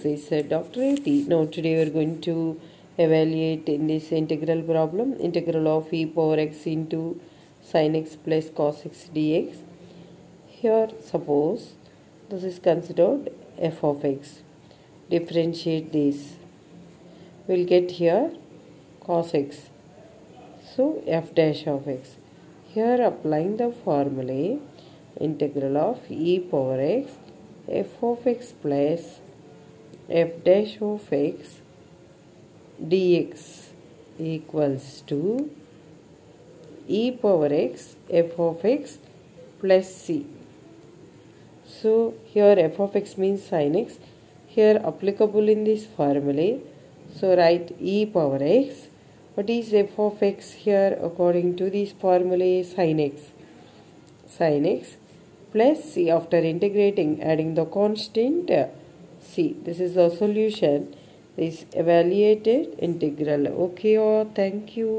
This is Dr. AT. Now today we are going to evaluate in this integral problem integral of e power x into sin x plus cos x dx. Here suppose this is considered f of x. Differentiate this. We'll get here cos x. So f dash of x. Here applying the formula integral of e power x f of x plus f dash of x dx equals to e power x f of x plus c. So here f of x means sin x. Here applicable in this formula. So write e power x. What is f of x here according to this formula sin x. Sin x plus c after integrating adding the constant C. This is the solution. This evaluated integral. Okay, oh, thank you.